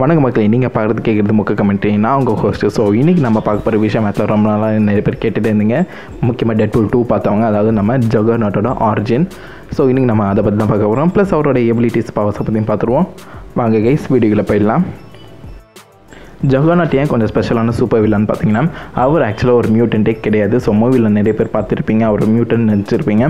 வணக்க மக்களை நீங்கள் பார்க்குறது கேட்குறது முக்க கமெண்ட்ரி நான் உங்கள் ஹோஸ்ட்டு ஸோ இன்றைக்கி நம்ம பார்க்க போகிற விஷயம் மேத்தில் ரொம்ப நாளாக நிறைய பேர் கேட்டுகிட்டே இருந்தீங்க. முக்கியமாக டெட் டூ டூ பார்த்தவங்க அதாவது நம்ம ஜகர் நாட்டோட ஆரிஜின் ஸோ இன்றைக்கி நம்ம அதை பற்றி தான் பார்க்க போகிறோம் ப்ளஸ் அவரோட எபிலிட்டிஸ் பவர்ஸை பற்றியும் பார்த்துருவோம். வாங்க கைஸ் வீடியோவில் போயிடலாம். ஜகநாட் ஏன் கொஞ்சம் ஸ்பெஷலான சூப்பர் வில்லன் பார்த்தீங்கன்னா அவர் ஆக்சுவலாக ஒரு மியூட்டன்ட்டே கிடையாது. ஸோ மூவியில் நிறைய பேர் பார்த்துருப்பீங்க அவர் மியூட்டன் நினச்சிருப்பீங்க.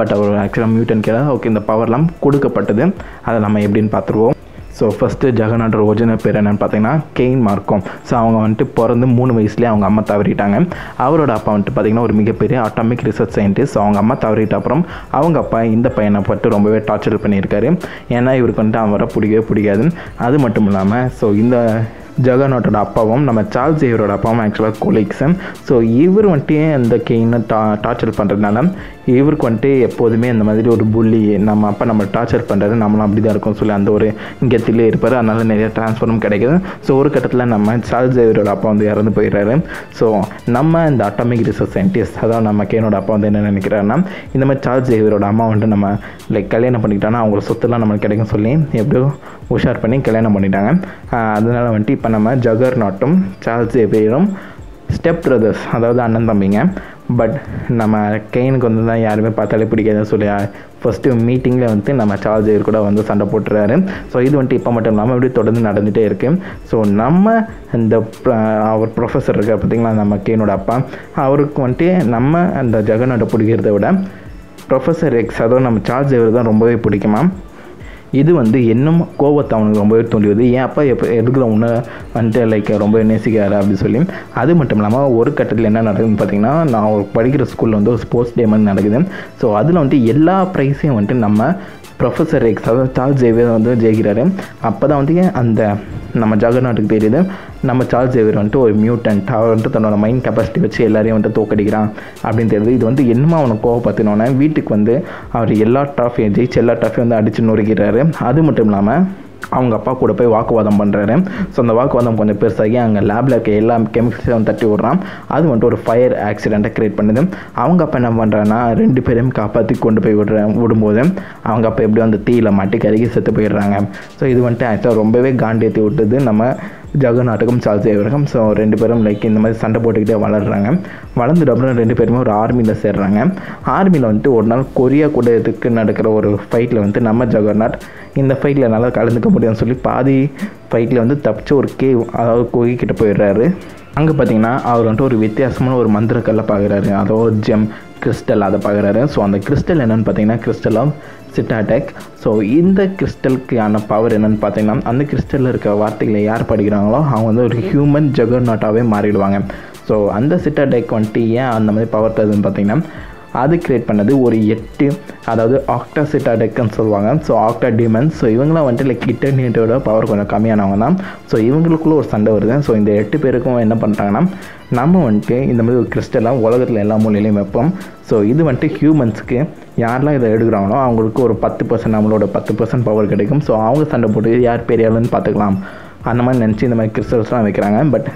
பட் அவர் ஆக்சுவலாக மியூட்டன் கிடையாது. ஓகே இந்த பவர்லாம் கொடுக்கப்பட்டது. அதை நம்ம எப்படின்னு பார்த்துருவோம். ஸோ ஃபஸ்ட்டு ஜெகநாட் ஒரிஜினல் பேர் என்னென்னு பார்த்தீங்கன்னா கெயின் மார்க்கோம் ஸோ அவங்க வந்துட்டு பிறந்து மூணு வயசுலேயே அவங்க அம்மா தவறிட்டாங்க. அவரோட அப்பா வந்துட்டு பார்த்தீங்கன்னா ஒரு மிகப்பெரிய அட்டாமிக் ரிசர்ச் சயின்டிஸ்ட் ஸோ அவங்க அம்மா தவறிட்ட அப்புறம் அவங்க அப்பா இந்த பையனை பட்டு ரொம்பவே டார்ச்சர் பண்ணியிருக்காரு. ஏன்னா இவருக்கு வந்துட்டு அவரை பிடிக்கவே பிடிக்காது அது மட்டும் இல்லாமல் ஸோ இந்த ஜெகநாட்டோட அப்பாவும் நம்ம சார்ல்ஸ் ஜேவரோட அப்பாவும் ஆக்சுவலாக கொலீக்ஸன் ஸோ இவர் வந்துட்டு அந்த கெயினை டா டார்ச்சர் பண்ணுறதுனால இவருக்கு வந்துட்டு எப்போதுமே அந்த மாதிரி ஒரு புள்ளி நம்ம அப்பா நம்ம டார்ச்சர் பண்ணுறது நம்மளும் அப்படி தான் இருக்கும் சொல்லி அந்த ஒரு கெத்திலே இருப்பார். அதனால் நிறைய ட்ரான்ஸ்ஃபரும் கிடைக்குது. ஸோ ஒரு கட்டத்தில் நம்ம சார்ல்ஸ் ஜேவரோட அப்பா வந்து இறந்து போயிடுறாரு. ஸோ நம்ம இந்த அட்டாமிக் ரிசர்ச் சயின்டிஸ்ட் அதான் நம்ம கேனோட அப்பா வந்து என்ன நினைக்கிறாருன்னா இந்த மாதிரி சார்ல்ஸ் ஜேவரோட அம்மா வந்துட்டு நம்ம லைக் கல்யாணம் பண்ணிக்கிட்டோன்னா அவங்களோட சொத்துலாம் நம்மளுக்கு கிடைக்கும் சொல்லி எப்படியோ உஷார் பண்ணி கல்யாணம் பண்ணிட்டாங்க. அதனால் வந்துட்டு இப்போ நம்ம ஜகர் நாட்டும் சார்ல்ஸ் எவேரும் ஸ்டெப் பிரதர்ஸ் அதாவது அண்ணன் தம்பிங்க. பட் நம்ம கெயினுக்கு வந்து தான் யாருமே பார்த்தாலே பிடிக்காதுன்னு சொல்லி ஃபஸ்ட்டு மீட்டிங்கில் வந்து நம்ம சார்ஜ் கூட வந்து சண்டை போட்டுறாரு. ஸோ இது வந்துட்டு இப்போ மட்டும் இல்லாமல் இப்படி தொடர்ந்து நடந்துகிட்டே இருக்குது ஸோ நம்ம இந்த அவர் ப்ரொஃபஸர் இருக்க பார்த்திங்களா நம்ம கெயினோட அப்பா. அவருக்கு வந்துட்டு நம்ம அந்த ஜெகனோட பிடிக்கிறத விட ப்ரொஃபஸர் எக்ஸ் அதோ நம்ம சார்ஜ் தான் ரொம்பவே பிடிக்குமா இது வந்து இன்னும் கோவத்தை அவனுக்கு ரொம்பவே தூண்டியது. ஏன் அப்பா எப்போ எதுக்குற உன்னை வந்துட்டு லைக் ரொம்ப நேசிக்கிறாரு அப்படின்னு சொல்லி. அது மட்டும் இல்லாமல் ஒரு கட்டத்தில் என்ன நடக்குதுன்னு பார்த்தீங்கன்னா நான் படிக்கிற ஸ்கூலில் வந்து ஒரு ஸ்போர்ட்ஸ் டே மாதிரி நடக்குது. ஸோ அதில் வந்துட்டு எல்லா ப்ரைஸையும் வந்துட்டு நம்ம ப்ரொஃபஸர் எக்ஸ் அதாவது சார்ல்ஸ் ஜேவியர் வந்து ஜெயிக்கிறாரு. அப்போ தான் வந்து அந்த நம்ம ஜகநாட்டுக்கு தெரியுது நம்ம சார்ல்ஸ் ஜேவியர் வந்துட்டு ஒரு மியூட்டன்ட் அவர் வந்துட்டு தன்னோட மைண்ட் கெப்பாசிட்டி வச்சு எல்லாரையும் வந்துட்டு தோக்கடிக்கிறான் அப்படின்னு தெரியுது. இது வந்து என்னமோ அவனை கோவப்படுத்தினோன்னே வீட்டுக்கு வந்து அவர் எல்லா ட்ராஃபியும் ஜெயிச்சு எல்லா ட்ராஃபியும் வந்து அடித்து நொறுக்கிறாரு அது மட்டும் இல்லாமல் அவங்க அப்பா கூட போய் வாக்குவாதம் பண்ணுறாரு ஸோ அந்த வாக்குவாதம் கொஞ்சம் பெருசாகி அங்கே லேபில் இருக்க எல்லா கெமிக்கல்ஸையும் தட்டி விட்றான். அது வந்துட்டு ஒரு ஃபயர் ஆக்சிடெண்ட்டை க்ரியேட் பண்ணுது. அவங்க அப்பா என்ன பண்ணுறான்னா ரெண்டு பேரையும் காப்பாற்றி கொண்டு போய் விடுற விடும்போது அவங்க அப்பா எப்படி அந்த தீயில மாட்டி கருகி செத்து போயிடுறாங்க. ஸோ இது வந்துட்டு ஆக்சுவலாக ரொம்பவே காண்டியத்தை விட்டுது. நம்ம ஜெகநாட்டுக்கும் சார்ஜ் தேவரகம் ஸோ ரெண்டு பேரும் லைக் இந்த மாதிரி சண்டை போட்டுக்கிட்டே வளர்கிறாங்க வளர்ந்துட்டு அப்புறம் ரெண்டு பேருமே ஒரு ஆர்மியில் சேர்றாங்க. ஆர்மியில் வந்துட்டு ஒரு நாள் கொரியா கூட இதுக்கு நடக்கிற ஒரு ஃபைட்டில் வந்து நம்ம ஜெகநாட் இந்த ஃபைட்டில் நல்லா கலந்துக்க முடியும்னு சொல்லி பாதி ஃபைட்டில் வந்து தப்பிச்சு ஒரு கேவ் அதாவது கோகிக்கிட்ட போயிடுறாரு. அங்கே பார்த்தீங்கன்னா அவர் வந்துட்டு ஒரு வித்தியாசமான ஒரு மந்திரக்கல்லை பார்க்குறாரு அதோ ஒரு ஜெம் கிறிஸ்டல் அதை பார்க்குறாரு. ஸோ அந்த கிறிஸ்டல் என்னென்னு பார்த்தீங்கன்னா கிறிஸ்டல் ஆஃப் சிட்டாடெக் ஸோ இந்த கிறிஸ்டலுக்கான பவர் என்னென்னு பார்த்தீங்கன்னா அந்த கிறிஸ்டலில் இருக்க வார்த்தைகளை யார் படிக்கிறாங்களோ அவங்க வந்து ஒரு ஹியூமன் ஜெகர் நாட்டாகவே மாறிடுவாங்க. ஸோ அந்த சிட்டாடெக் வந்துட்டு ஏன் அந்த மாதிரி பவர் தருதுன்னு பார்த்தீங்கன்னா அது கிரியேட் பண்ணது ஒரு எட்டு அதாவது ஆக்டா சிட்டாடெக்குன்னு சொல்லுவாங்க. ஸோ ஆக்டா டிமன் ஸோ இவங்களாம் வந்துட்டு லைக் இன்டர்நெட்டோட பவர் கொஞ்சம் கம்மியானவங்க தான். ஸோ இவங்களுக்குள்ள ஒரு சண்டை வருது. ஸோ இந்த எட்டு பேருக்கும் என்ன பண்ணுறாங்கன்னா நம்ம வந்துட்டு இந்த மாதிரி ஒரு கிறிஸ்டலாக உலகத்தில் எல்லா மூலையிலையும் வைப்போம். ஸோ இது வந்துட்டு ஹியூமன்ஸுக்கு யாரெல்லாம் இதை எடுக்கிறாங்களோ அவங்களுக்கு ஒரு பத்து பர்சன்ட் நம்மளோட பத்து பர்சன்ட் பவர் கிடைக்கும். ஸோ அவங்க சண்டை போட்டு யார் பெரிய ஆளுன்னு பார்த்துக்கலாம். அந்த மாதிரி நினச்சி இந்த மாதிரி கிறிஸ்டல்ஸ்லாம் வைக்கிறாங்க. பட்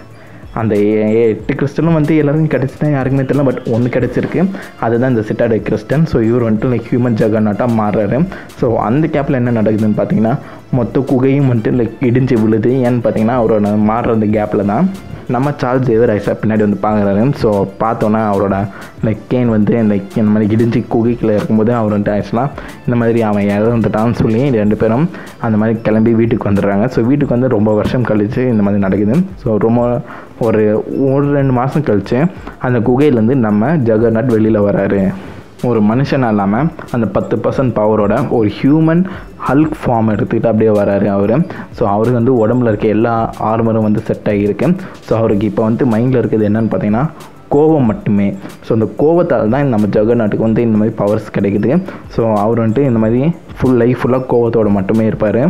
அந்த எட்டு கிறிஸ்டனும் வந்து எல்லாருக்கும் கிடச்சிதான் யாருக்குமே தெரியல பட் ஒன்று கிடச்சிருக்கு. அதுதான் இந்த சிட்டாடை கிறிஸ்டன். ஸோ இவர் வந்துட்டு லைக் ஹியூமன் ஜெகநாட்டாக மாறுறாரு. ஸோ அந்த கேப்பில் என்ன நடக்குதுன்னு பார்த்தீங்கன்னா மொத்த குகையும் வந்துட்டு லைக் இடிஞ்சு விழுது. ஏன்னு பார்த்தீங்கன்னா அவரோட மாறுற அந்த கேப்பில் தான் நம்ம சார்ஜ் ஜேவர் ஐசா பின்னாடி வந்து பார்க்குறாரு ஸோ பார்த்தோன்னா அவரோட லைக் கேன் வந்து லைக் இந்த மாதிரி இடிஞ்சு குகைக்கில் இருக்கும்போது அவர் வந்துட்டு ஆக்சுவலாக இந்த மாதிரி அவன் இறந்துட்டான்னு சொல்லி ரெண்டு பேரும் அந்த மாதிரி கிளம்பி வீட்டுக்கு வந்துடுறாங்க. ஸோ வீட்டுக்கு வந்து ரொம்ப வருஷம் கழித்து இந்த மாதிரி நடக்குது. ஸோ ரொம்ப ஒரு ஒரு ரெண்டு மாதம் கழித்து அந்த குகையிலேருந்து நம்ம ஜெகர்நாட் வெளியில் வராரு. ஒரு மனுஷனாக இல்லாமல் அந்த பத்து பர்சன்ட் பவரோட ஒரு ஹியூமன் ஹல்க் ஃபார்ம் எடுத்துக்கிட்டு அப்படியே வராரு அவர். ஸோ அவருக்கு வந்து உடம்புல இருக்க எல்லா ஆர்மரும் வந்து செட் ஆகியிருக்கு. ஸோ அவருக்கு இப்போ வந்து மைண்டில் இருக்கிறது என்னென்னு பார்த்தீங்கன்னா கோவம் மட்டுமே. ஸோ அந்த கோவத்தால் தான் நம்ம ஜெகநாட்டுக்கு வந்து இந்த மாதிரி பவர்ஸ் கிடைக்குது. ஸோ அவர் வந்துட்டு இந்த மாதிரி ஃபுல் லைஃப் ஃபுல்லாக கோவத்தோடு மட்டுமே இருப்பார்.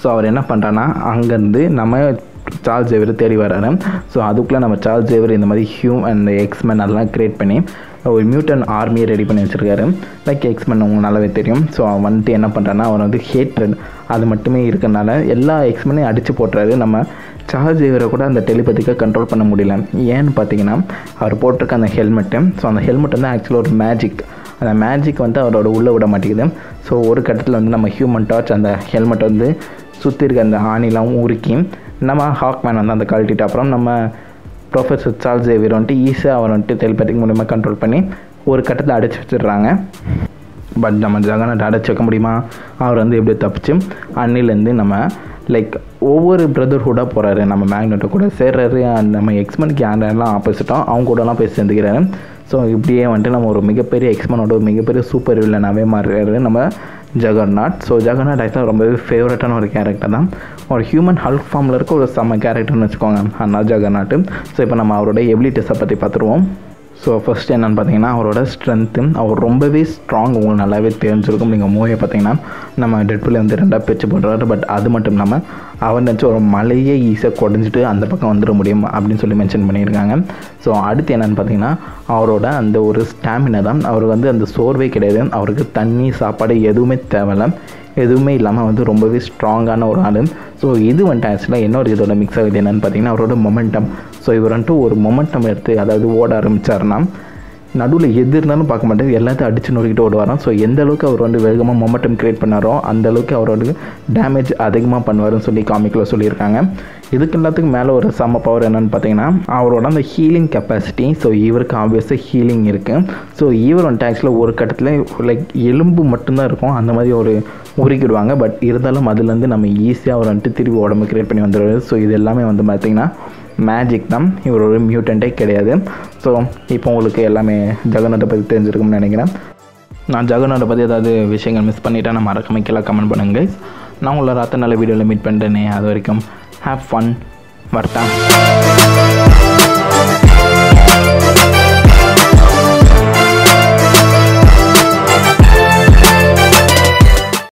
ஸோ அவர் என்ன பண்ணுறான்னா அங்கேருந்து நம்ம சார்ஜ் ஜேவர் தேடி வராரு. ஸோ அதுக்குள்ளே நம்ம சார்ஜ் ஜேவர் இந்த மாதிரி ஹியூம் அண்ட் எக்ஸ்மென் அதெல்லாம் க்ரியேட் பண்ணி ஒரு மியூட்டன் ஆர்மியை ரெடி பண்ணி வச்சுருக்காரு. லைக் எக்ஸ்மென் உங்களுக்கு நல்லாவே தெரியும். ஸோ அவன் வந்துட்டு என்ன பண்ணுறான்னா அவன் வந்து ஹேட்ரட் அது மட்டுமே இருக்கனால எல்லா எக்ஸ்மெனையும் அடித்து போட்டுறாரு. நம்ம சார்ஜ் ஜேவரை கூட அந்த டெலிபதிக்காக கண்ட்ரோல் பண்ண முடியல. ஏன்னு பார்த்தீங்கன்னா அவர் போட்டிருக்க அந்த ஹெல்மெட்டு ஸோ அந்த ஹெல்மெட் வந்து ஆக்சுவலாக ஒரு மேஜிக் அந்த மேஜிக் வந்து அவரோட உள்ளே விட மாட்டேங்குது. ஸோ ஒரு கட்டத்தில் வந்து நம்ம ஹியூமன் டார்ச் அந்த ஹெல்மெட் வந்து சுற்றி இருக்க அந்த ஆணிலாம் உருக்கி நம்ம ஹாக்மேன் வந்து அந்த கழட்டிட்டு அப்புறம் நம்ம ப்ரொஃபஸர் சார்ல் ஜேவியர் வந்துட்டு ஈஸியாக அவர் வந்துட்டு டெலிபேட்டிக் மூலிமா கண்ட்ரோல் பண்ணி ஒரு கட்டத்தில் அடைச்சி வச்சிடுறாங்க. பட் நம்ம ஜெகநாட் அடைச்சி வைக்க முடியுமா? அவர் வந்து எப்படி தப்பிச்சு அன்னிலேருந்து நம்ம லைக் ஒவ்வொரு பிரதர்ஹுட்டாக போகிறாரு நம்ம மேக்னெட்டை கூட சேர்றாரு. நம்ம எக்ஸ்மனுக்கு யாரெல்லாம் ஆப்போசிட்டோம் அவங்க கூடலாம் போய் சேர்ந்துக்கிறாரு. ஸோ இப்படியே வந்துட்டு நம்ம ஒரு மிகப்பெரிய எக்ஸ்மனோட ஒரு மிகப்பெரிய சூப்பர் வில்லனாகவே மாறுறாரு. நம்ம ஜெகர்நாட் ஸோ ஜெகர்நாட் ஆக்சுவலாக ரொம்பவே ஃபேவரட்டான ஒரு கேரக்டர் தான். ஒரு ஹியூமன் ஹல்க் ஃபார்மில் இருக்க ஒரு செம்ம கேரக்டர்னு வச்சுக்கோங்க அண்ணா ஜெகர்நாட்டு ஸோ இப்போ நம்ம அவரோட எபிலிட்டிஸை பற்றி பார்த்துருவோம். ஸோ ஃபர்ஸ்ட் என்னென்னு பார்த்தீங்கன்னா அவரோட ஸ்ட்ரென்த்து அவர் ரொம்பவே ஸ்ட்ராங் உங்களுக்கு நல்லாவே தெரிஞ்சிருக்கும் நீங்கள் மூவியை பார்த்தீங்கன்னா நம்ம டெட்புல் வந்து ரெண்டாக பிரித்து போடுறாரு பட் அது மட்டும் இல்லாமல் அவர் நினச்சி ஒரு மலையே ஈஸியாக குடஞ்சிட்டு அந்த பக்கம் வந்துட முடியும் அப்படின்னு சொல்லி மென்ஷன் பண்ணியிருக்காங்க. ஸோ அடுத்து என்னென்னு பார்த்தீங்கன்னா அவரோட அந்த ஒரு ஸ்டாமினா தான் அவருக்கு வந்து அந்த சோர்வே கிடையாது. அவருக்கு தண்ணி சாப்பாடு எதுவுமே தேவையில்லை. எதுவுமே இல்லாமல் வந்து ரொம்பவே ஸ்ட்ராங்கான ஒரு ஆள். ஸோ இது வந்துட்டு ஆக்சுவலாக என்ன ஒரு இதோட மிக்ஸ் ஆகுது என்னென்னு பார்த்தீங்கன்னா அவரோட மொமெண்டம் ஸோ இவர் வந்துட்டு ஒரு மொமெண்டம் எடுத்து அதாவது ஓட ஆரம்பித்தாருன்னா நடுவில் எது இருந்தாலும் பார்க்க மாட்டாரு எல்லாத்தையும் அடித்து நொறுக்கிட்டு ஓடுவாராம். ஸோ எந்த அளவுக்கு அவர் வந்து வேகமாக மொமெண்டம் கிரியேட் பண்ணாரோ அந்த அளவுக்கு அவரோட டேமேஜ் அதிகமாக பண்ணுவாருன்னு சொல்லி காமிக்கில் சொல்லியிருக்காங்க. இதுக்கு எல்லாத்துக்கும் மேலே ஒரு சம பவர் என்னென்னு பார்த்தீங்கன்னா அவரோட அந்த ஹீலிங் கெப்பாசிட்டி ஸோ இவருக்கு ஆப்வியஸாக ஹீலிங் இருக்குது ஸோ இவர் ஒன் டேக்ஸில் ஒரு கட்டத்தில் லைக் எலும்பு மட்டும்தான் இருக்கும். அந்த மாதிரி ஒரு உருக்கிடுவாங்க. பட் இருந்தாலும் அதுலேருந்து நம்ம ஈஸியாக அவர் வந்துட்டு திருப்பி உடம்பு க்ரியேட் பண்ணி வந்துடுவார் ஸோ இது எல்லாமே வந்து பார்த்திங்கன்னா மேஜிக் தான். இவர் ஒரு மியூட்டண்ட்டே கிடையாது. ஸோ இப்போ உங்களுக்கு எல்லாமே ஜெகநாட்டை பற்றி தெரிஞ்சிருக்கும்னு நினைக்கிறேன். நான் ஜெகநாட்டை பற்றி ஏதாவது விஷயங்கள் மிஸ் பண்ணிட்டேன் நான் மறக்காம கீழே கமெண்ட் பண்ணுங்க நான் உங்களை ராத்த நல்ல வீடியோவில் மீட் பண்ணுறேனே அது வரைக்கும் ஹேவ் ஃபன் வரட்டா.